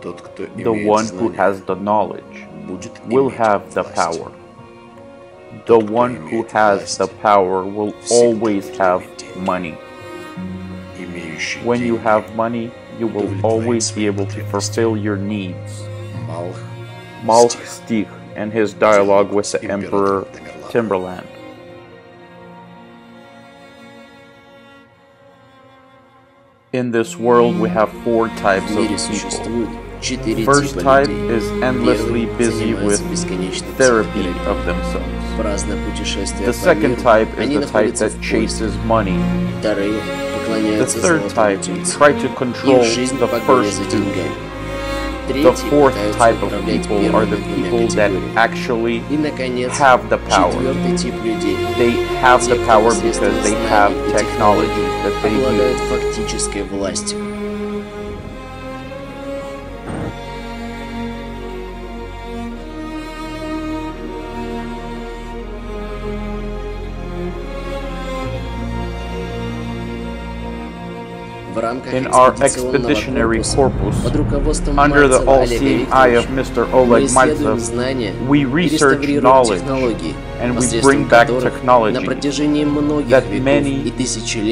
The one who has the knowledge will have the power. The one who has the power will always have money. When you have money, you will always be able to fulfill your needs. Malch Stich and his dialogue with the Emperor Tamerlane. In this world, we have four types of people. First type is endlessly busy with therapy of themselves. The second type is the type that chases money. The third type try to control the first two. The fourth type of people are the people that actually have the power. They have the power because they have technology that they use. in our expeditionary corpus under the all-seeing eye of Mr. Oleg Maltsev, we research knowledge and we bring back technology that many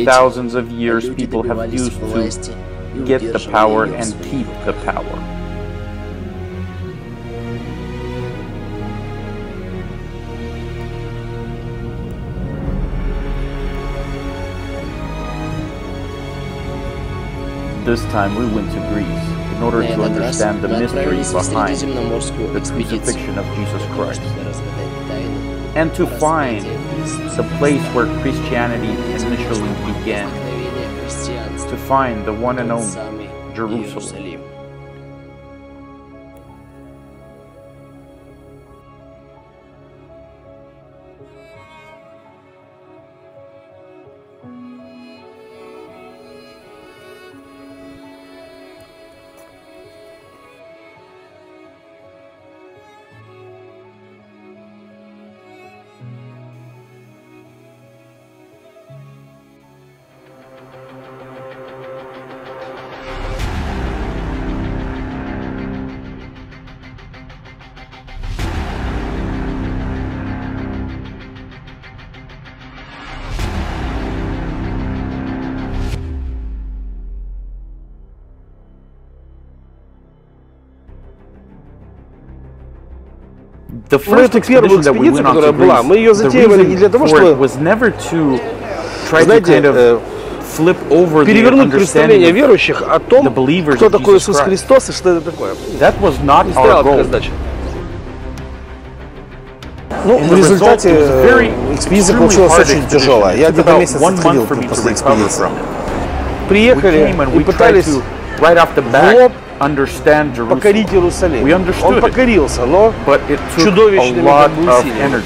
thousands of years people have used to get the power and keep the power. This time we went to Greece in order to understand the mystery behind the crucifixion of Jesus Christ. And to find the place where Christianity initially began, to find the one and only Jerusalem. Нашу первая экспедиция, которая была, мы ее затеяли не для того, чтобы, знаете, перевернуть представление верующих о том, кто такой Иисус Христос и что это такое. не стояла такая задача. Ну, в результате экспедиция получилась очень тяжелая. Я где-то месяц отходил после экспедиции. Приехали и пытались right off the bat, understand Jerusalem. покорить Иерусалим. We understood Он покорился, но but it took чудовищными a lot of energy.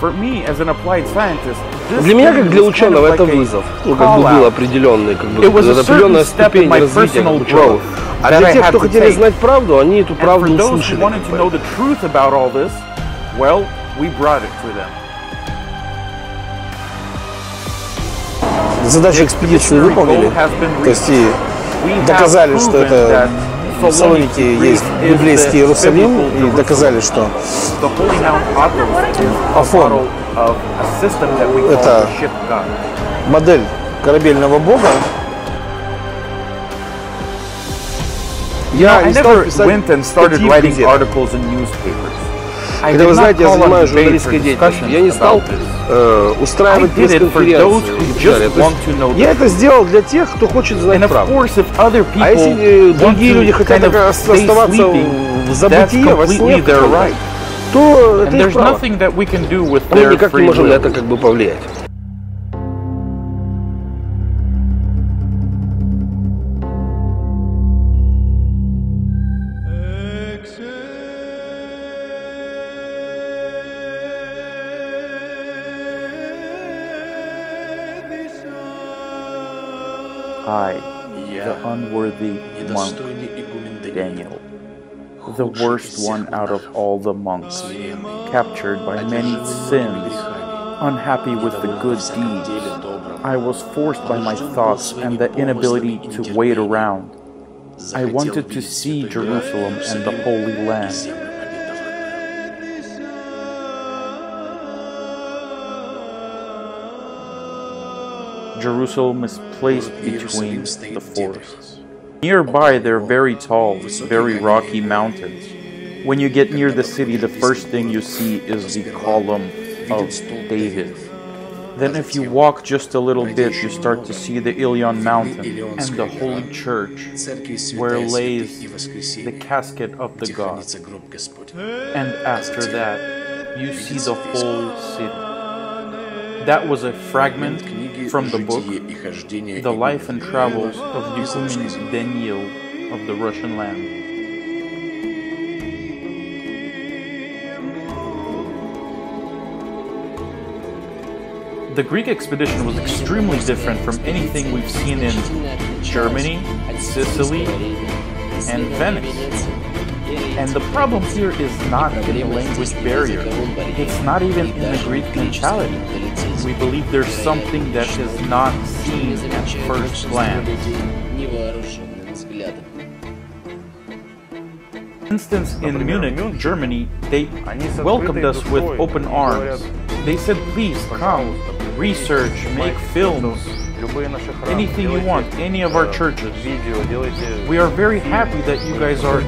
For me, as an applied scientist, для меня, как для ученого, это вызов. Ну, как бы был определенный, как бы определенная ступень развития ученого. А для тех, кто хотели знать правду, они эту правду услышали. Well, we brought it to them. Задачи экспедиции выполнили, то есть и доказали, что это в Салонике есть библейский Иерусалим и доказали, что Афон – это модель корабельного бога. Я не стал писать статьи в газетах. Когда вы знаете, я занимаюсь журналистской деятельностью, я не стал э, устраивать пресс-конференции. Я это сделал для тех, кто хочет знать правду. А если э, другие люди хотят оставаться в забытии, во сне, то это их право. А мы никак не можем на это как бы повлиять. unworthy monk Daniel, the worst one out of all the monks, captured by many sins, unhappy with the good deeds. I was forced by my thoughts and the inability to wait around. I wanted to see Jerusalem and the Holy Land. Jerusalem is placed between the forests. Nearby, there are very tall, very rocky mountains. When you get near the city, the first thing you see is the column of David. Then, if you walk just a little bit, you start to see the Ilion Mountain and the Holy Church, where lays the casket of the God. And after that, you see the whole city. That was a fragment from the book The Life and Travels of Igumen Daniel of the Russian land. The Greek expedition was extremely different from anything we've seen in Germany, Sicily, and Venice. And the problem here is not in the language barrier, it's not even in the Greek mentality. We believe there's something that is not seen at first glance. instance, in Munich, Germany, they welcomed us with open arms. They said, please come, research, make films, anything you want, any of our churches. We are very happy that you guys are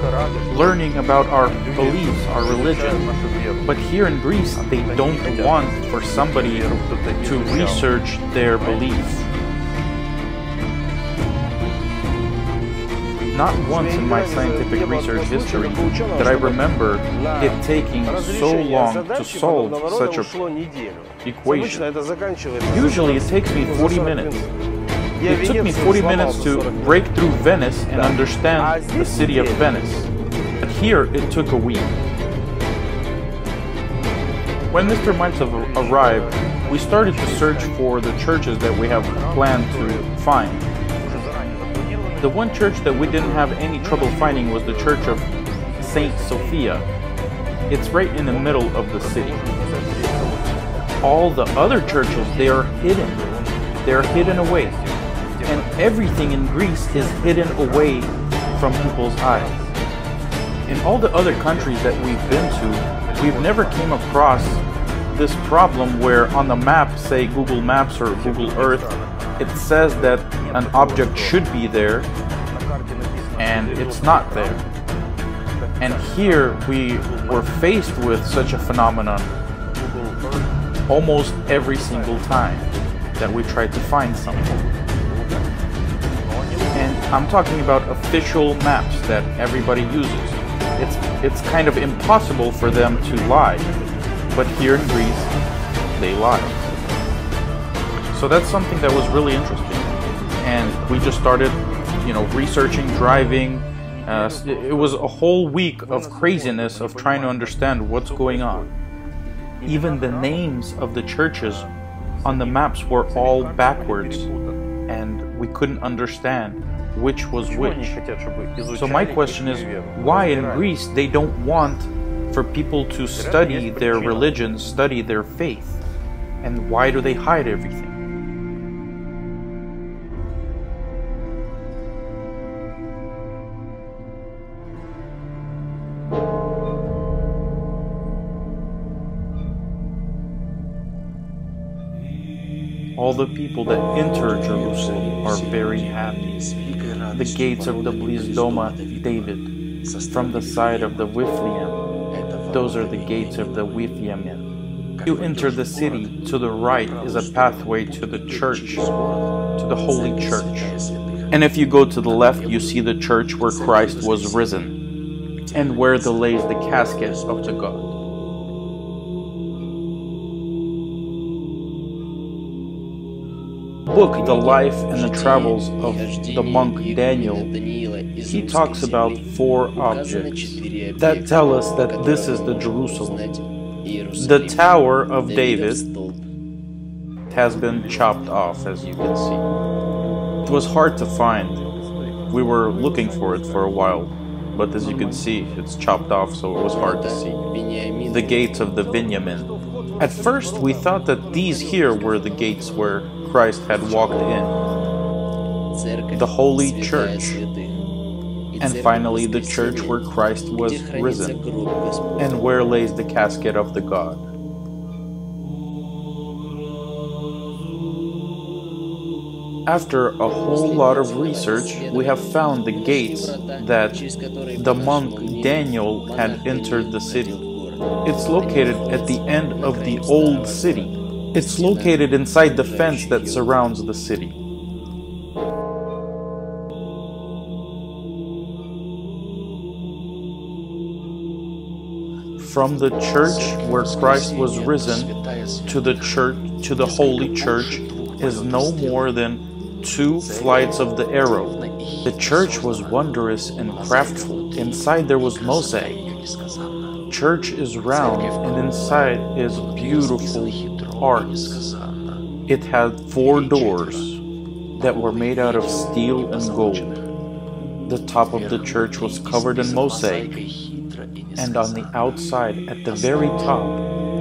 learning about our beliefs, our religion. But here in Greece, they don't want for somebody to research their beliefs. Not once in my scientific research history that I remember it taking so long to solve such a equation. Usually it takes me 40 minutes. It took me 40 minutes to break through Venice and understand the city of Venice. But here it took a week. When Mr. Maltsev arrived, we started to search for the churches that we have planned to find. The one church that we didn't have any trouble finding was the Church of Saint Sophia. It's right in the middle of the city. All the other churches, they are hidden. They are hidden away. And everything in Greece is hidden away from people's eyes. In all the other countries that we've been to, we've never came across this problem where on the map, say Google Maps or Google Earth, it says that an object should be there and it's not there. And here we were faced with such a phenomenon almost every single time that we tried to find something. And I'm talking about official maps that everybody uses. It's it's kind of impossible for them to lie. But here in Greece, they lie. So that's something that was really interesting. And we just started, you know, researching, driving. Uh, it was a whole week of craziness of trying to understand what's going on. Even the names of the churches on the maps were all backwards, and we couldn't understand which was which. So my question is, why in Greece they don't want for people to study their religion, study their faith? And why do they hide everything? The people that enter Jerusalem are very happy. The gates of the Blizdoma David, from the side of the Wifliam, those are the gates of the Wifliam. You enter the city, to the right is a pathway to the church, to the holy church. And if you go to the left, you see the church where Christ was risen, and where there lays the casket of the God. Book, The Life and the Travels of the monk Daniel, he talks about four objects that tell us that this is the Jerusalem. The Tower of David has been chopped off, as you can see. It was hard to find. We were looking for it for a while, but as you can see, it's chopped off, so it was hard to see. The gates of the Binyamin. At first, we thought that these here were the gates where Christ had walked in, the Holy Church, and finally the church where Christ was risen, and where lays the casket of the God. After a whole lot of research, we have found the gates that the monk Daniel had entered the city. It's located at the end of the old city, it's located inside the fence that surrounds the city. From the church where Christ was risen to the church to the holy church is no more than two flights of the arrow. The church was wondrous and craftful. Inside there was mosaic. Church is round and inside is beautiful It had four doors that were made out of steel and gold. The top of the church was covered in mosaic, and on the outside, at the very top,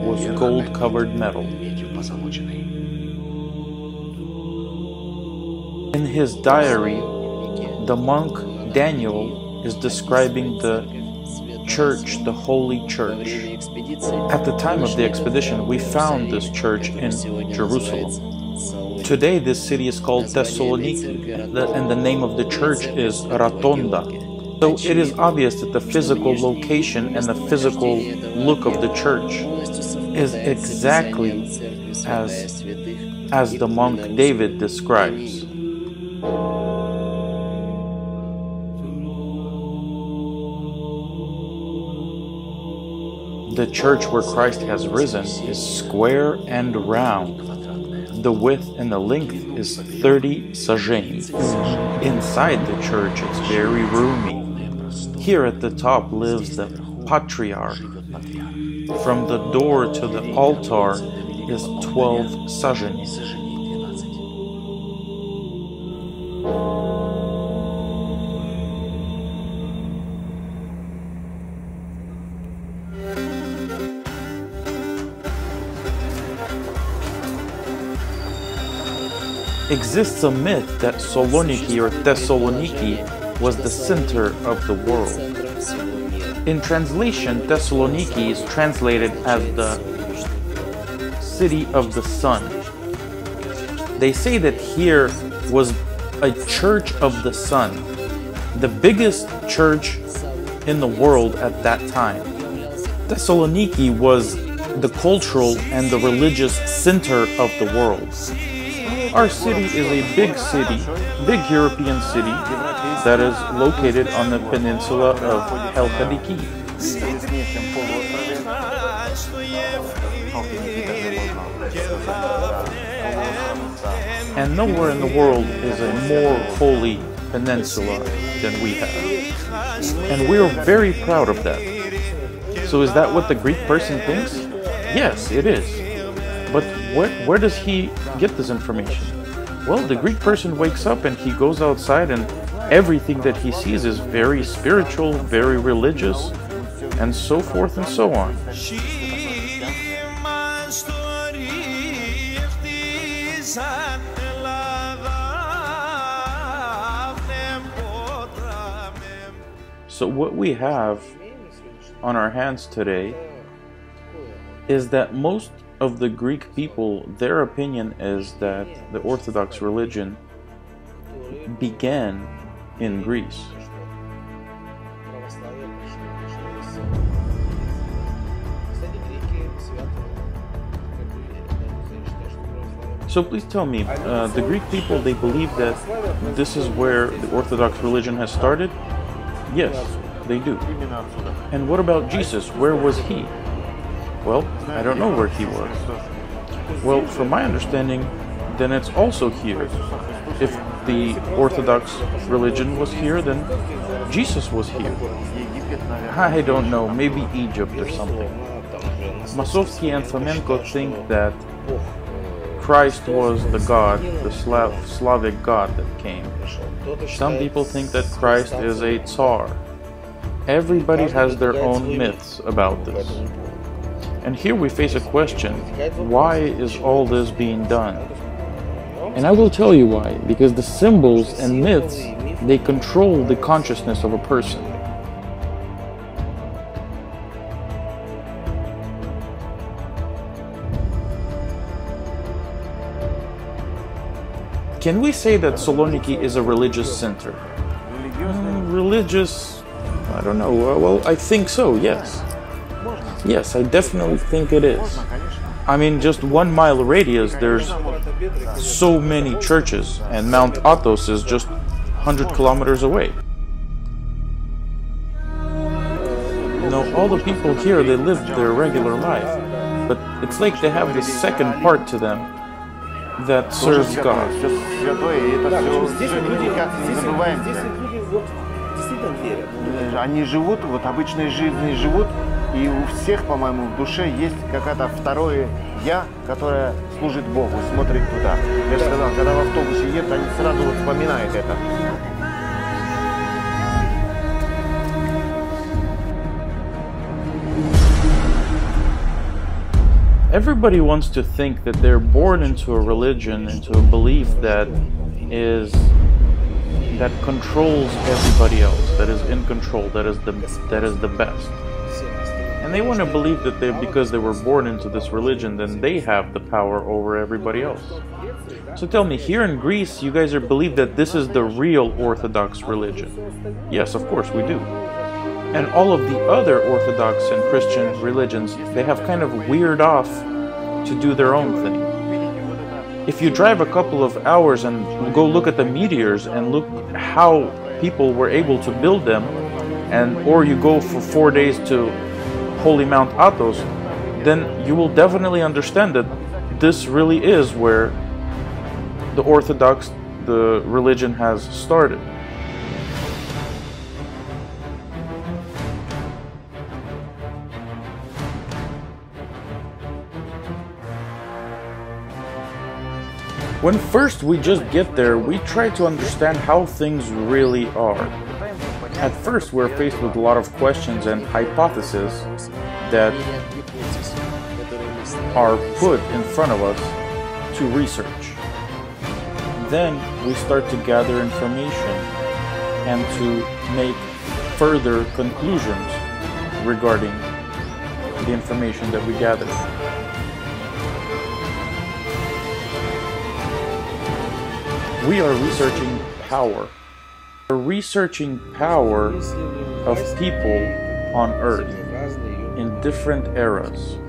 was gold covered metal. In his diary, the monk Daniel is describing the church, the holy church. At the time of the expedition, we found this church in Jerusalem. Today, this city is called Thessaloniki, and the name of the church is Rotonda. So it is obvious that the physical location and the physical look of the church is exactly as, as the monk David describes. The church where Christ has risen is square and round. The width and the length is 30 sajeni. Inside the church, it's very roomy. Here at the top lives the patriarch. From the door to the altar is 12 sajeni. exists a myth that Saloniki or Thessaloniki was the center of the world. In translation, Thessaloniki is translated as the city of the sun. They say that here was a church of the sun, the biggest church in the world at that time. Thessaloniki was the cultural and the religious center of the world. Our city is a big city, big European city that is located on the peninsula of Halkidiki. And nowhere in the world is a more holy peninsula than we have. And we're very proud of that. So is that what the Greek person thinks? Yes, it is. But where, where does he get this information? Well, the Greek person wakes up and he goes outside and everything that he sees is very spiritual, very religious, and so forth and so on. So what we have on our hands today is that most of the Greek people, their opinion is that the Orthodox religion began in Greece. So please tell me, uh, the Greek people, they believe that this is where the Orthodox religion has started? Yes, they do. And what about Jesus? Where was he? Well, I don't know where he was. Well, from my understanding, then it's also here. If the Orthodox religion was here, then Jesus was here. I don't know, maybe Egypt or something. Nosovsky and Fomenko think that Christ was the God, the Slav, Slavic God that came. Some people think that Christ is a Tsar. Everybody has their own myths about this. And here we face a question why is all this being done? And I will tell you why. Because the symbols and myths, they control the consciousness of a person. Can we say that Saloniki is a religious center? Mm, religious? I don't know. Well, well, I think so, yes. Yes, I definitely think it is. I mean, just one mile radius, there's so many churches, and Mount Athos is just 100 kilometers away. You know, all the people here, they live their regular life, but it's like they have this second part to them that serves God. Все святое, и это все, Здесь все вот люди, никак не здесь, забываем. здесь вот люди вот действительно верят. Э, Они живут, вот обычной жизнью живут, и у всех, по-моему, в душе есть какое-то второе «я», которое служит Богу, смотрит туда. Я же сказал, когда в автобусе едут, они сразу вот вспоминают это. Everybody wants to think that they're born into a religion, into a belief that is that controls everybody else, that is in control, that is the that is the best. They want to believe that they because they were born into this religion, then they have the power over everybody else. So tell me, here in Greece, you guys are believe that this is the real Orthodox religion. Yes, of course we do. And all of the other Orthodox and Christian religions, they have kind of weird off to do their own thing. If you drive a couple of hours and go look at the Meteora and look how people were able to build them, and or you go for four days to Holy Mount Athos, then you will definitely understand that this really is where the Orthodox, the religion has started. When first we just get there, we try to understand how things really are. At first, we're faced with a lot of questions and hypotheses that are put in front of us to research. Then we start to gather information and to make further conclusions regarding the information that we gather. We are researching power. We're researching power of people on Earth in different eras.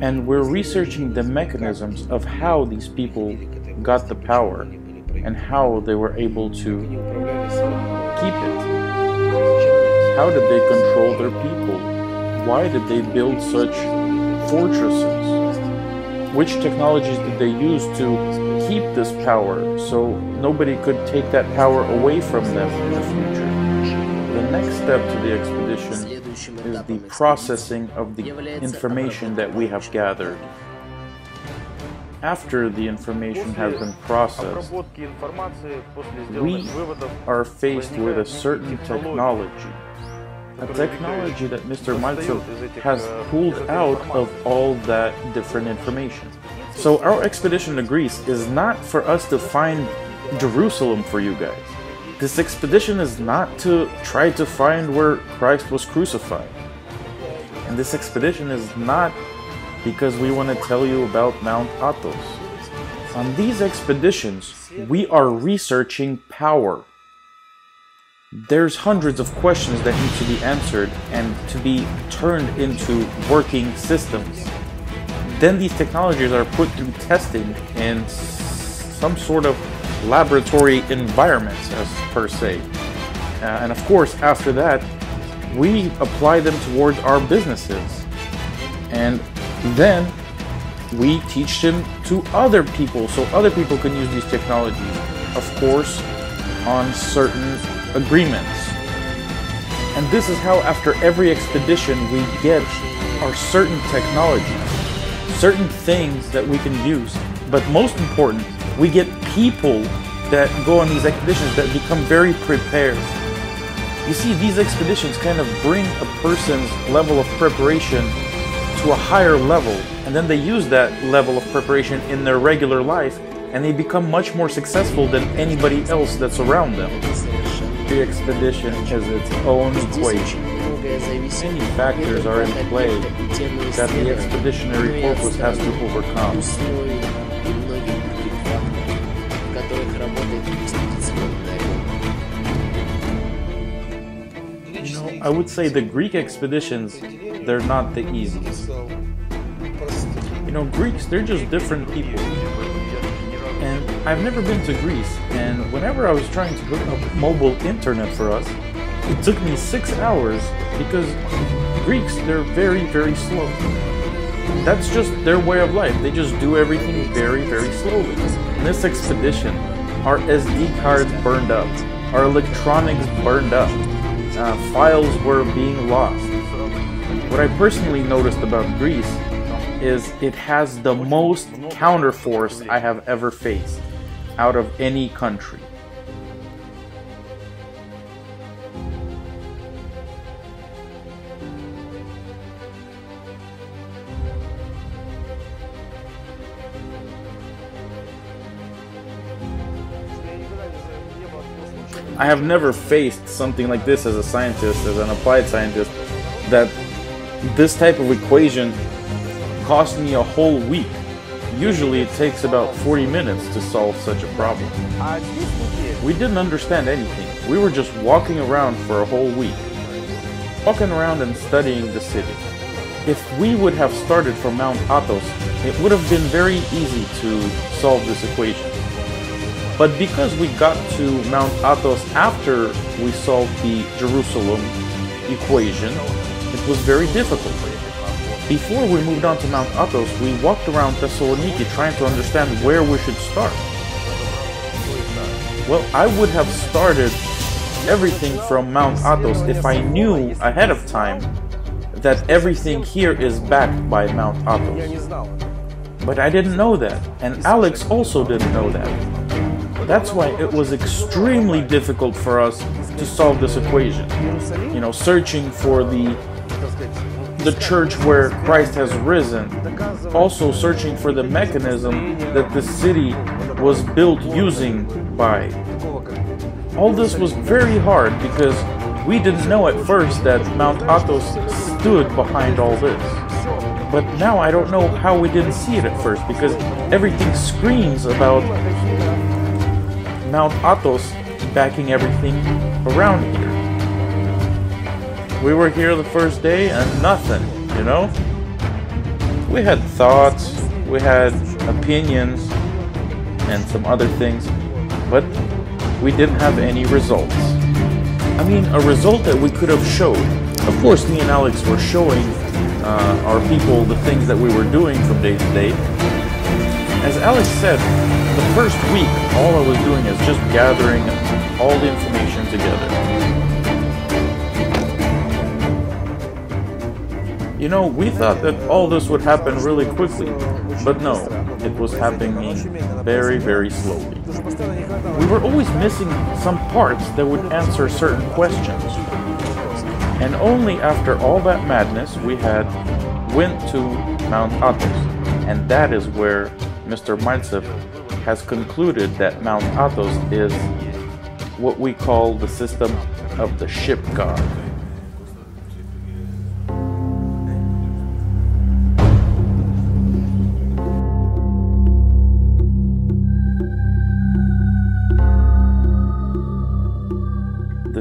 And we're researching the mechanisms of how these people got the power and how they were able to keep it. How did they control their people? Why did they build such fortresses? Which technologies did they use to keep this power so nobody could take that power away from them in the future? The next step to the expedition is the processing of the information that we have gathered. After the information has been processed, we are faced with a certain technology. A technology that Mr. Maltsev has pulled out of all that different information. So our expedition to Greece is not for us to find Jerusalem for you guys. This expedition is not to try to find where Christ was crucified. And this expedition is not because we want to tell you about Mount Athos. On these expeditions, we are researching power. There's hundreds of questions that need to be answered and to be turned into working systems. Then these technologies are put through testing in some sort of laboratory environments, as per se. Uh, and of course, after that, we apply them towards our businesses. And then we teach them to other people so other people can use these technologies. Of course, on certain agreements. And this is how, after every expedition, we get our certain technologies, certain things that we can use. But most important, we get people that go on these expeditions that become very prepared. You see, these expeditions kind of bring a person's level of preparation to a higher level, and then they use that level of preparation in their regular life, and they become much more successful than anybody else that's around them. The expedition has its own equation. Many factors are in play that the expeditionary corpus has to overcome. You know, I would say the Greek expeditions, they're not the easiest. You know, Greeks, they're just different people. I've never been to Greece, and whenever I was trying to hook up mobile internet for us, it took me six hours because Greeks, they're very, very slow. That's just their way of life. They just do everything very, very slowly. In this expedition, our SD cards burned up, our electronics burned up, uh, files were being lost. What I personally noticed about Greece is it has the most counterforce I have ever faced out of any country. I have never faced something like this as a scientist, as an applied scientist, that this type of equation cost me a whole week. Usually it takes about 40 minutes to solve such a problem. We didn't understand anything. We were just walking around for a whole week. Walking around and studying the city. If we would have started from Mount Athos, it would have been very easy to solve this equation. But because we got to Mount Athos after we solved the Jerusalem equation, it was very difficult. Before we moved on to Mount Athos, we walked around Thessaloniki trying to understand where we should start. Well, I would have started everything from Mount Athos if I knew ahead of time that everything here is backed by Mount Athos. But I didn't know that, and Alex also didn't know that. That's why it was extremely difficult for us to solve this equation. You know, searching for the the church where Christ has risen, also searching for the mechanism that the city was built using by. All this was very hard because we didn't know at first that Mount Athos stood behind all this. But now I don't know how we didn't see it at first because everything screams about Mount Athos backing everything around here. We were here the first day and nothing, you know? We had thoughts, we had opinions, and some other things, but we didn't have any results. I mean, a result that we could have showed. Of course, me and Alex were showing uh, our people the things that we were doing from day to day. As Alex said, the first week, all I was doing is just gathering all the information together. You know, we thought that all this would happen really quickly, but no, it was happening very, very slowly. We were always missing some parts that would answer certain questions. And only after all that madness we had went to Mount Athos, and that is where Mr. Maltsev has concluded that Mount Athos is what we call the system of the ship god.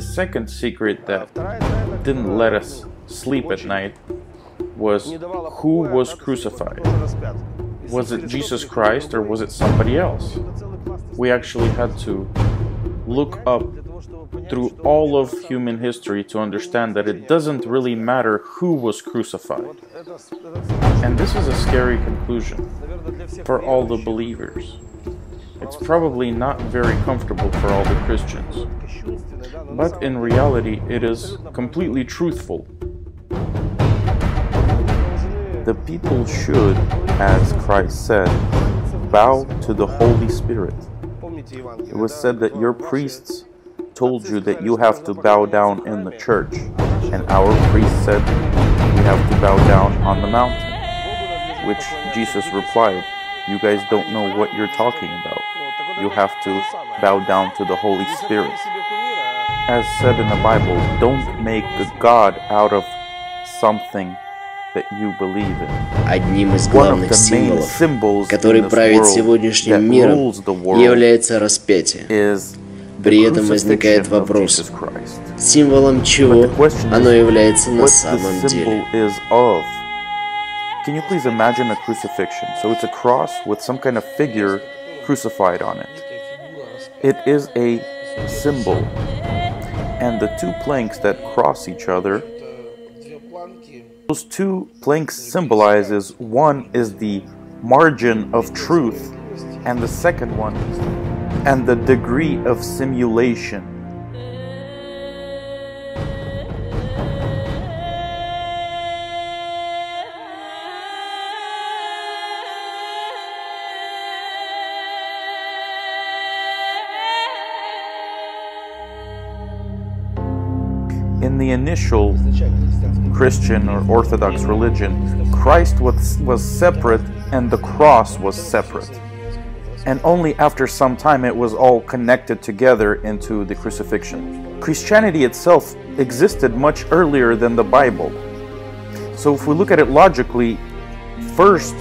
Second secret that didn't let us sleep at night was who was crucified. Was it Jesus Christ or was it somebody else? We actually had to look up through all of human history to understand that it doesn't really matter who was crucified. And this is a scary conclusion for all the believers. It's probably not very comfortable for all the Christians. But in reality, it is completely truthful. The people should, as Christ said, bow to the Holy Spirit. It was said that your priests told you that you have to bow down in the church, and our priest said we have to bow down on the mountain. Which Jesus replied, You guys don't know what you're talking about. you have to bow down to the Holy Spirit As said in the Bible, don't make a God out of something that you believe in. Одним из One of главных the main символов, symbols который in this правит world сегодняшним that миром, rules the world является распятие. is the При этом возникает crucifixion of вопрос, Jesus Christ. символом чего But the question is, оно является на what самом the деле. symbol is of. Can you please imagine a crucifixion? So it's a cross with some kind of figure crucified on it. It is a symbol. and the two planks that cross each other, those two planks symbolizes one is the margin of truth and the second one and the degree of simulation. The initial Christian or Orthodox religion, Christ was, was separate and the cross was separate. And only after some time it was all connected together into the crucifixion. Christianity itself existed much earlier than the Bible. So if we look at it logically, first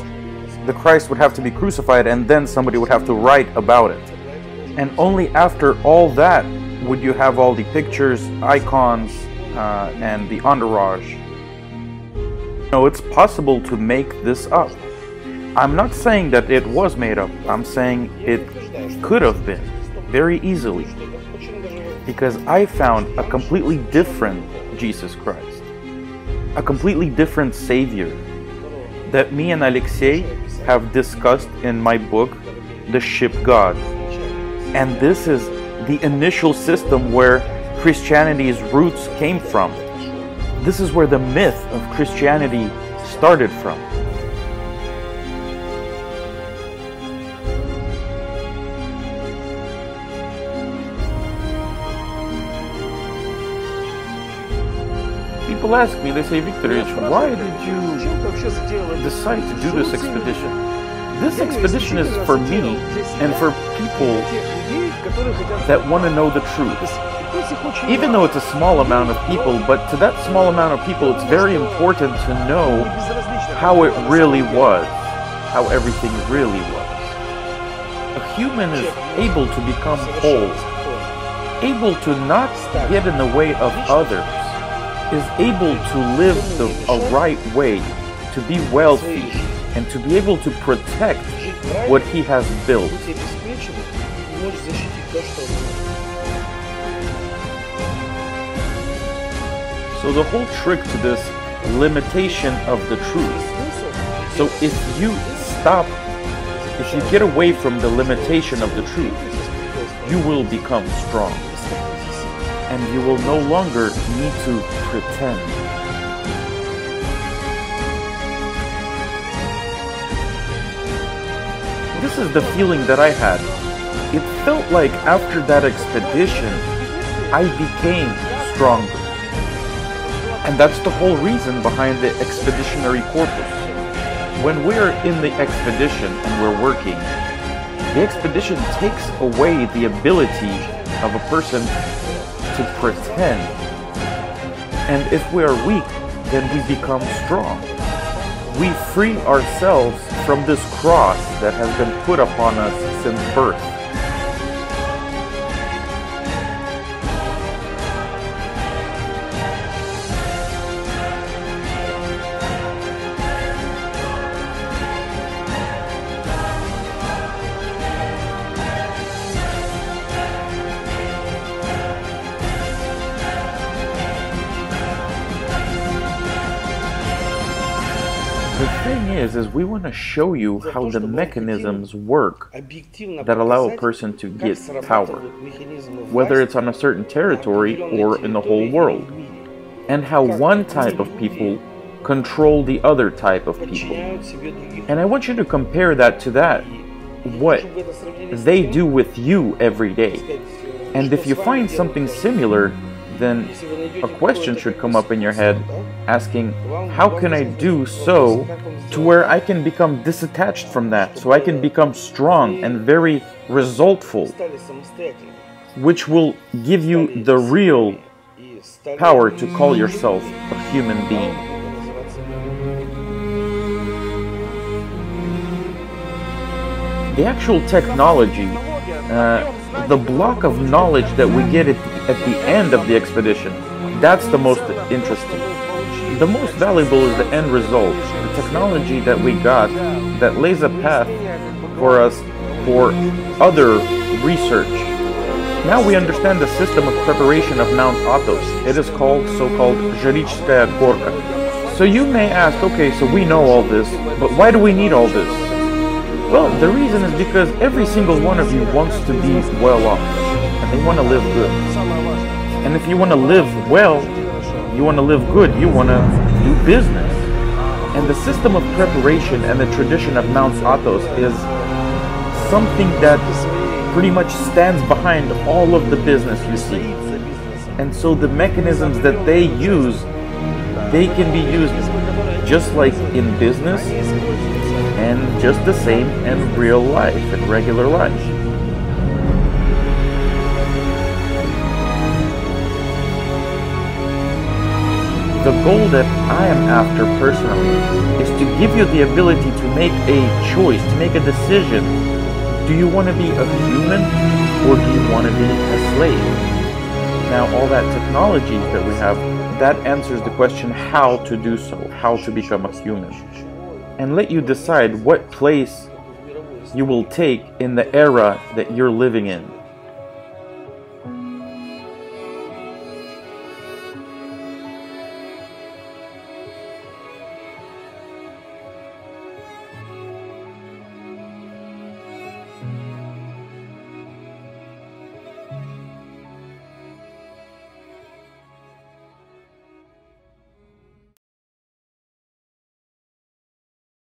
the Christ would have to be crucified and then somebody would have to write about it. And only after all that would you have all the pictures, icons, uh, and the entourage. No, it's possible to make this up. I'm not saying that it was made up. I'm saying it could have been very easily. Because I found a completely different Jesus Christ, a completely different Savior that me and Alexei have discussed in my book, The Ship God. And this is the initial system where Christianity's roots came from. This is where the myth of Christianity started from. People ask me, they say, Viktorovich, why did you decide to do this expedition? This expedition is for me and for people that want to know the truth. Even though it's a small amount of people, but to that small amount of people, it's very important to know how it really was, how everything really was. A human is able to become whole, able to not get in the way of others, is able to live the, a right way, to be wealthy, and to be able to protect what he has built. So the whole trick to this limitation of the truth. So if you stop, if you get away from the limitation of the truth, you will become strong. And you will no longer need to pretend. This is the feeling that I had. It felt like after that expedition, I became stronger. And that's the whole reason behind the expeditionary corpus. When we're in the expedition and we're working, the expedition takes away the ability of a person to pretend. And if we are weak, then we become strong. We free ourselves from this cross that has been put upon us since birth. Is, is we want to show you how the mechanisms work that allow a person to get power, whether it's on a certain territory or in the whole world, and how one type of people control the other type of people. And I want you to compare that to that, what they do with you every day. And if you find something similar, then a question should come up in your head asking, how can I do so to where I can become disattached from that, so I can become strong and very resultful, which will give you the real power to call yourself a human being. The actual technology, uh, the block of knowledge that we get at the at the end of the expedition, that's the most interesting. The most valuable is the end result, the technology that we got that lays a path for us for other research. Now we understand the system of preparation of Mount Athos. It is called so-called Zhirichskaya Gorka. So you may ask, okay, so we know all this, but why do we need all this? Well, the reason is because every single one of you wants to be well off, they want to live good. And if you want to live well, you want to live good, you want to do business. And the system of preparation and the tradition of Mount Athos is something that pretty much stands behind all of the business you see. And so the mechanisms that they use, they can be used just like in business and just the same in real life, in regular life. The goal that I am after personally is to give you the ability to make a choice, to make a decision. Do you want to be a human or do you want to be a slave? Now, all that technology that we have, that answers the question how to do so, how to become a human. And let you decide what place you will take in the era that you're living in.